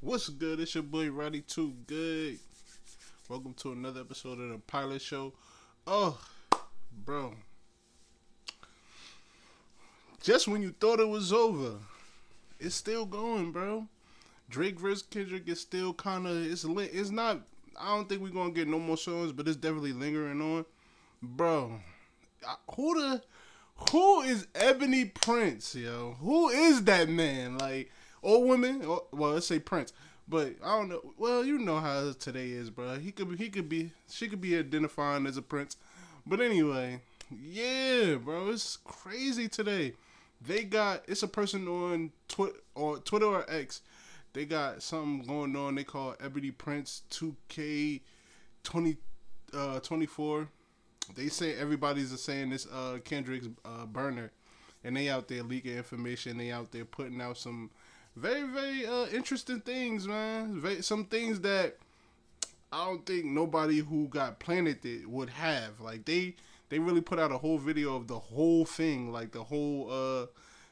What's good? It's your boy Roddy Too Good. Welcome to another episode of the Pilot Show. Oh, bro. Just when you thought it was over, it's still going, bro. Drake versus Kendrick is still kind of it's lit. It's not. I don't think we're gonna get no more songs, but it's definitely lingering on, bro. Who the who is Ebony Prince, yo? Who is that man? Like, or women? Or, well, let's say Prince. But I don't know. Well, you know how today is, bro. He could be, he could be she could be identifying as a prince. But anyway, yeah, bro, it's crazy today. They got it's a person on Twitter or Twitter or X. They got something going on. They call Ebony Prince 2K 20 uh 24 they say everybody's saying this uh Kendrick's uh, burner, and they out there leaking information. They out there putting out some very very uh, interesting things, man. Very, some things that I don't think nobody who got planted it would have. Like they they really put out a whole video of the whole thing, like the whole uh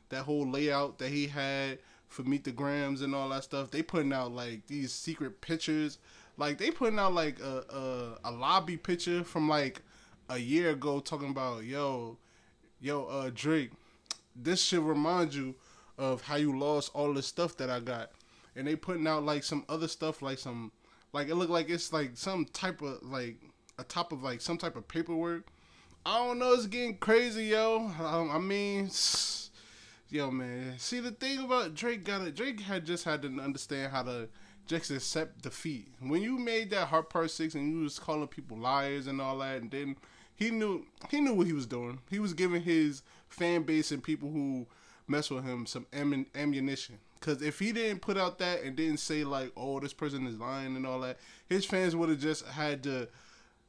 that whole layout that he had for Meet the Grahams and all that stuff. They putting out like these secret pictures. Like they putting out like a a, a lobby picture from like a year ago talking about yo, yo, uh, Drake, this should remind you of how you lost all the stuff that I got, and they putting out like some other stuff, like some, like it looked like it's like some type of like a top of like some type of paperwork. I don't know, it's getting crazy, yo. Um, I mean, yo, man. See the thing about Drake got it. Drake had just had to understand how to just accept defeat. When you made that Heart Part Six and you was calling people liars and all that, and then he knew he knew what he was doing. He was giving his fan base and people who mess with him some am- ammunition. Because if he didn't put out that and didn't say like, "Oh, this person is lying" and all that, his fans would have just had to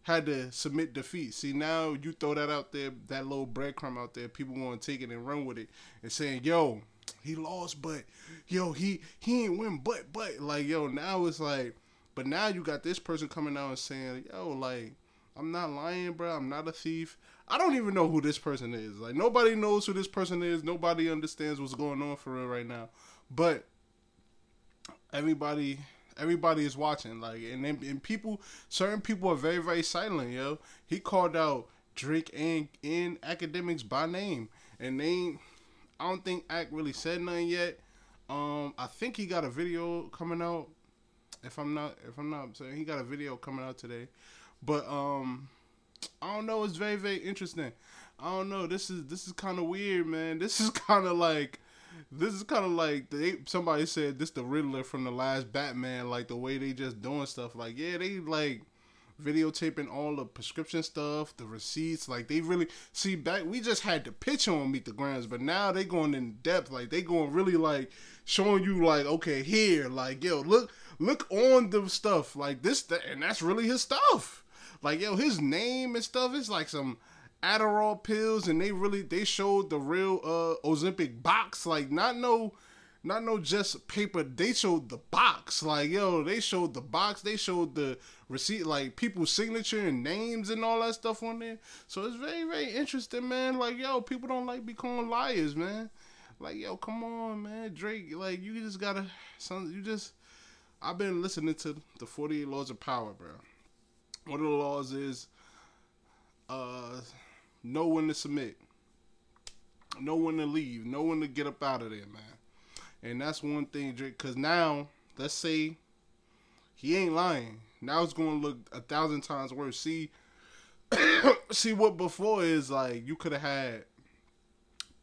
had to submit defeat. See, now you throw that out there, that little breadcrumb out there, people want to take it and run with it and saying, "Yo, he lost, but yo, he he ain't win, but but like yo, now it's like, but now you got this person coming out and saying, yo, like." I'm not lying, bro. I'm not a thief. I don't even know who this person is. Like nobody knows who this person is. Nobody understands what's going on for real right now. But everybody everybody is watching like and and people certain people are very very silent, yo. He called out Drake and in Akademiks by name and they I don't think Act really said nothing yet. Um I think he got a video coming out if I'm not if I'm not saying he got a video coming out today. But um, I don't know. It's very very interesting. I don't know. This is this is kind of weird, man. This is kind of like this is kind of like they somebody said this the Riddler from the last Batman. Like the way they just doing stuff. Like yeah, they like videotaping all the prescription stuff, the receipts. Like they really see back. We just had to pitch on Meet the Grahams, but now they going in depth. Like they going really like showing you like okay here, like yo look look on the stuff like this, and that's really his stuff. Like yo, his name and stuff is like some Adderall pills, and they really they showed the real uh Ozempic box, like not no. Not no just paper. They showed the box. Like, yo, they showed the box. They showed the receipt, like people's signature and names and all that stuff on there. So it's very, very interesting, man. Like, yo, people don't like becoming liars, man. Like, yo, come on, man. Drake, like, you just gotta, son, you just, I've been listening to the 48 Laws of Power, bro one of the laws is uh, when to submit, know when to leave, know when to get up out of there, man. And that's one thing, Drake. Because now, let's say he ain't lying. Now it's going to look a thousand times worse. See, see what before is like you could have had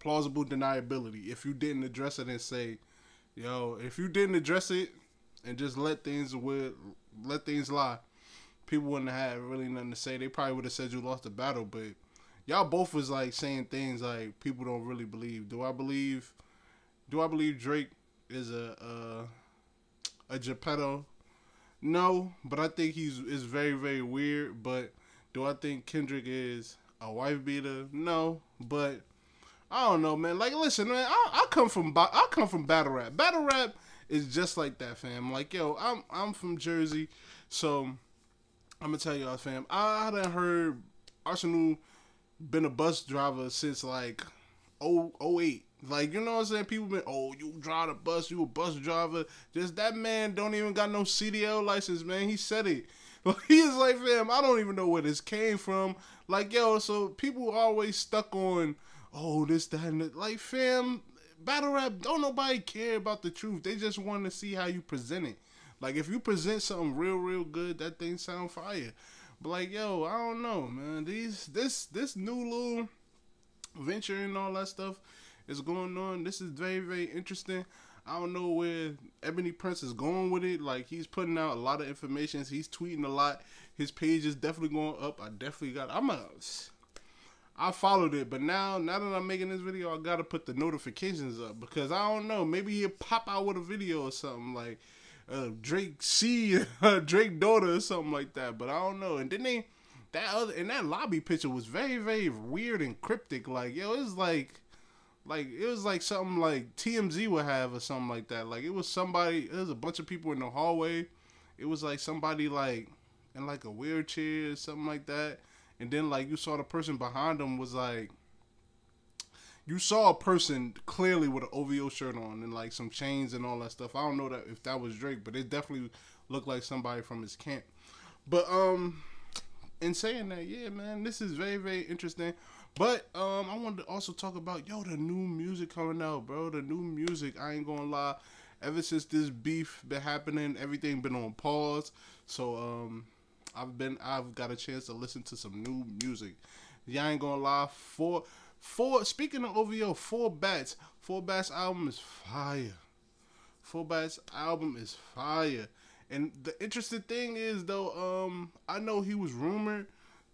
plausible deniability if you didn't address it and say, yo, if you didn't address it and just let things with let things lie people wouldn't have really nothing to say. They probably would have said you lost the battle, but y'all both was like saying things like people don't really believe. Do I believe? Do I believe Drake is a a, a Geppetto? No, but I think he's is very very weird. But do I think Kendrick is a wife beater? No, but I don't know, man. Like, listen, man. I, I come from I come from battle rap. Battle rap is just like that, fam. Like, yo, I'm I'm from Jersey, so I'm gonna tell y'all, fam. I done heard Arsenal been a bus driver since like 0, 08. Like you know what I'm saying? People been, oh, you drive a bus, you a bus driver. Just that man don't even got no CDL license, man. He said it. he is like, fam, I don't even know where this came from. Like, yo, so people always stuck on, oh, this, that, and that. Like, fam, battle rap, don't nobody care about the truth. They just want to see how you present it. Like, if you present something real, real good, that thing sound fire. But like, yo, I don't know, man. These, this, this new little venture and all that stuff is going on. This is very, very interesting. I don't know where Ebony Prince is going with it. Like he's putting out a lot of information. He's tweeting a lot. His page is definitely going up. I definitely got. I'm a. I followed it, but now now that I'm making this video, I gotta put the notifications up because I don't know. Maybe he'll pop out with a video or something like uh, Drake C, Drake daughter or something like that. But I don't know. And then they that other and that lobby picture was very very weird and cryptic. Like yo, it was like like it was like something like TMZ would have or something like that. Like it was somebody. It was a bunch of people in the hallway. It was like somebody like in like a wheelchair or something like that. And then like you saw the person behind them was like you saw a person clearly with an OVO shirt on and like some chains and all that stuff. I don't know that if that was Drake, but it definitely looked like somebody from his camp. But um in saying that, yeah, man, this is very, very interesting. But um, I wanted to also talk about yo the new music coming out, bro. The new music. I ain't gonna lie. Ever since this beef been happening, everything been on pause. So um, I've been I've got a chance to listen to some new music. Yeah, I ain't gonna lie. Four four. Speaking of OVO, 4batz. Four bats album is fire. 4batz album is fire. And the interesting thing is though, um, I know he was rumored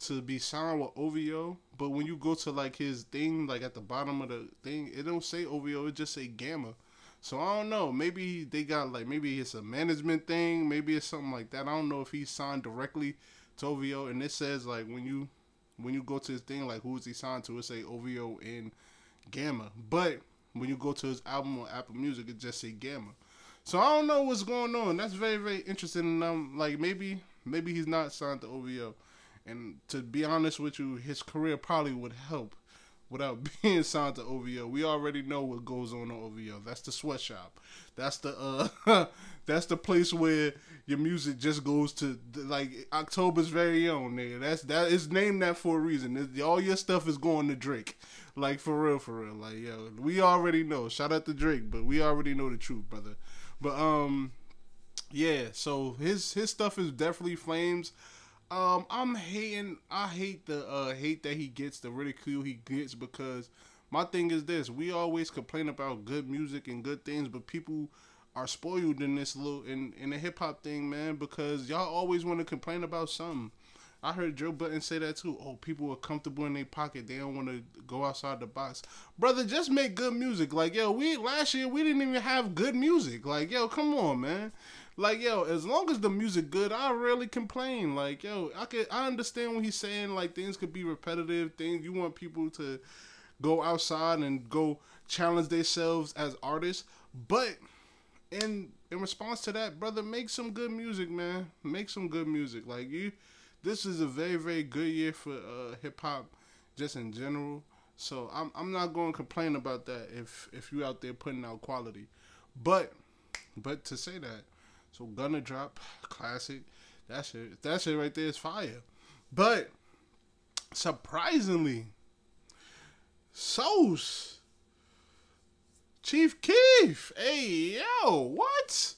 to be signed with OVO, but when you go to like his thing, like at the bottom of the thing, it don't say OVO, it just say Gamma. So I don't know. Maybe they got like maybe it's a management thing, maybe it's something like that. I don't know if he signed directly to OVO, and it says like when you when you go to his thing, like who is he signed to? It say OVO and Gamma. But when you go to his album on Apple Music, it just say Gamma. So I don't know what's going on. That's very very interesting. And I'm like maybe maybe he's not signed to OVO. And to be honest with you, his career probably would help without being signed to OVO. We already know what goes on on OVO. That's the sweatshop. That's the uh that's the place where your music just goes to like October's very own nigga. That's that is named that for a reason. It's, all your stuff is going to Drake. Like for real, for real. Like yo, we already know. Shout out to Drake, but we already know the truth, brother. But um yeah, so his his stuff is definitely flames. Um, I'm hating. I hate the uh, hate that he gets, the ridicule he gets, because my thing is this: we always complain about good music and good things, but people are spoiled in this little in in the hip hop thing, man. Because y'all always want to complain about something. I heard Joe Budden say that too. Oh, people are comfortable in their pocket; they don't want to go outside the box. Brother, just make good music. Like yo, we last year we didn't even have good music. Like yo, come on, man. Like yo, as long as the music good, I rarely complain. Like yo, I could I understand what he's saying. Like things could be repetitive. Things you want people to go outside and go challenge themselves as artists. But in in response to that, brother, make some good music, man. Make some good music. Like you, this is a very very good year for uh, hip hop, just in general. So I'm I'm not going to complain about that if if you out there putting out quality, but but to say that so Gunna drop, classic. That shit, that shit right there is fire. But surprisingly, Sosa, Chief Keef, hey yo, what?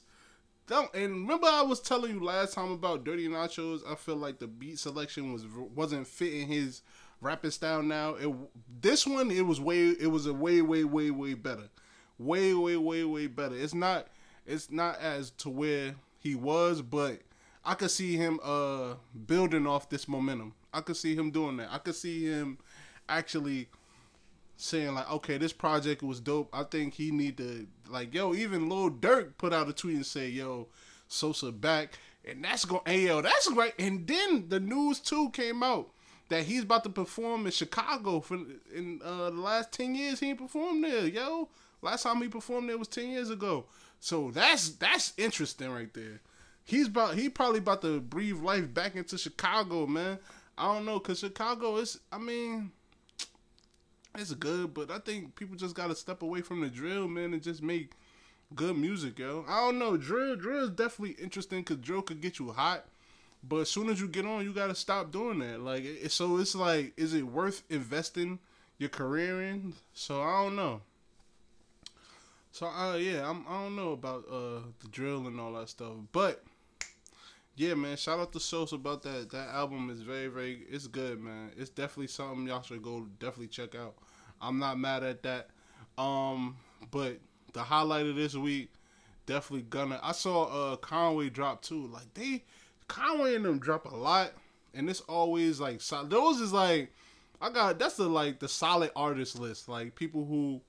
Don't, and remember I was telling you last time about Dirty Nachos. I feel like the beat selection was wasn't fitting his rapping style. Now it this one it was way it was a way way way way better, way way way way better. It's not it's not as to where he was, but I could see him uh building off this momentum. I could see him doing that. I could see him actually saying like, okay, this project was dope. I think he need to like, yo, even Lil Durk put out a tweet and say, yo, Sosa back, and that's going, hey yo, that's great. And then the news too came out that he's about to perform in Chicago for in uh, the last ten years. He ain't performed there, yo. Last time he performed there was ten years ago. So that's that's interesting right there. He's about he probably about to breathe life back into Chicago, man. I don't know, cause Chicago is. I mean, it's good, but I think people just gotta step away from the drill, man, and just make good music, yo. I don't know, drill, drill is definitely interesting because drill could get you hot, but as soon as you get on, you gotta stop doing that. Like, it, so it's like, is it worth investing your career in? So I don't know. So uh, yeah, I'm, I don't know about uh the drill and all that stuff, but yeah, man, shout out to Sosa about that. That album is very, very, it's good, man. It's definitely something y'all should go definitely check out. I'm not mad at that. Um, but the highlight of this week, definitely Gunna. I saw uh Conway drop too. Like they, Conway and them drop a lot, and it's always like so, those is like, I got that's the like the solid artist list. Like people who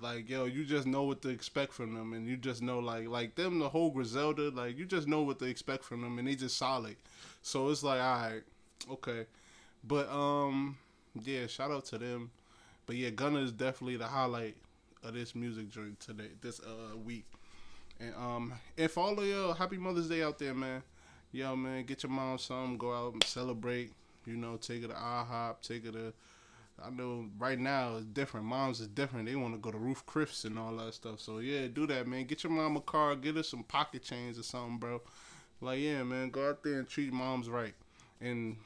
like yo, you just know what to expect from them, and you just know like like them the whole Griselda, like you just know what to expect from them, and they just solid. So it's like all right, okay, but um yeah, shout out to them. But yeah, Gunna is definitely the highlight of this music joint today, this uh week. And um for all of y'all, happy Mother's Day out there, man. Yo, man, get your mom some, go out and celebrate. You know, take her to IHOP, take her to I know right now it's different. Moms is different. They want to go to Ruth's Chris and all that stuff. So yeah, do that, man. Get your mom a car. Get her some pocket chains or something, bro. Like yeah, man. Go out there and treat moms right, and,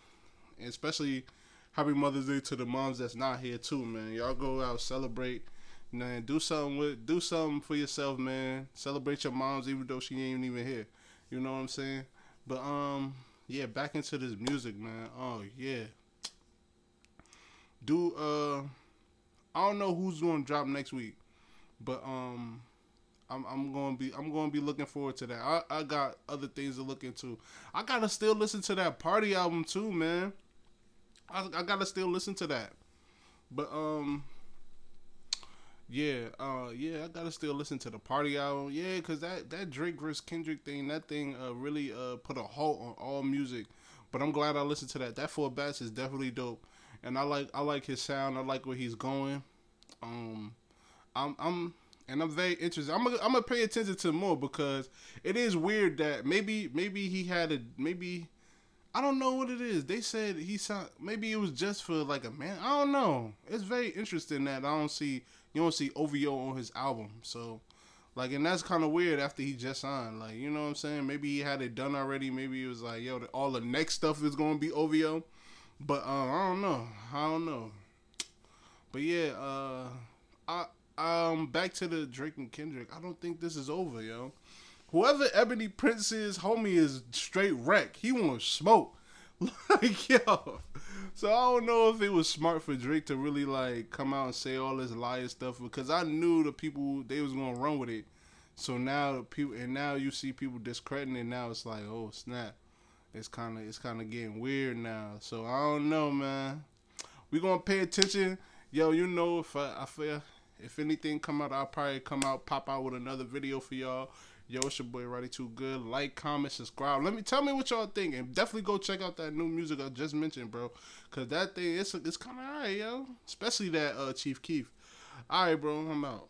and especially Happy Mother's Day to the moms that's not here too, man. Y'all go out celebrate. Man, do something with do something for yourself, man. Celebrate your moms even though she ain't even here. You know what I'm saying? But um, yeah, back into this music, man. Oh yeah do uh I don't know who's gonna drop next week, but um I'm I'm gonna be I'm gonna be looking forward to that. I, I got other things to look into. I gotta still listen to that party album too, man. I I gotta still listen to that. But um yeah, uh yeah, I gotta still listen to the party album. Yeah, cause that that Drake versus Kendrick thing, that thing uh really uh put a halt on all music. But I'm glad I listened to that. That 4batz is definitely dope and I like I like his sound. I like where he's going. Um, I'm I'm and I'm very interested. I'm gonna, I'm gonna pay attention to more because it is weird that maybe maybe he had a maybe I don't know what it is. They said he sound maybe it was just for like a man. I don't know. It's very interesting that I don't see you don't see OVO on his album. So like and that's kind of weird after he just signed. Like you know what I'm saying? Maybe he had it done already. Maybe he was like yo, all the next stuff is gonna be OVO. But uh, I don't know. I don't know. But yeah, uh, I um back to the Drake and Kendrick. I don't think this is over, yo. Whoever Ebony Prince is, homie is straight wreck. He wants smoke. like yo. So I don't know if it was smart for Drake to really like come out and say all this liar stuff because I knew the people they was gonna run with it. So now people and now you see people discrediting it. Now it's like, oh snap it's kind of it's kind of getting weird now. So I don't know, man. We gonna pay attention, yo. You know, if I, I feel if anything come out, I'll probably come out pop out with another video for y'all. Yo, it's your boy Roddy Too Good. Like, comment, subscribe. Let me tell me what y'all think, and definitely go check out that new music I just mentioned, bro. Cause that thing, it's it's kind of alright, yo. Especially that uh Chief Keef. All right, bro. I'm out.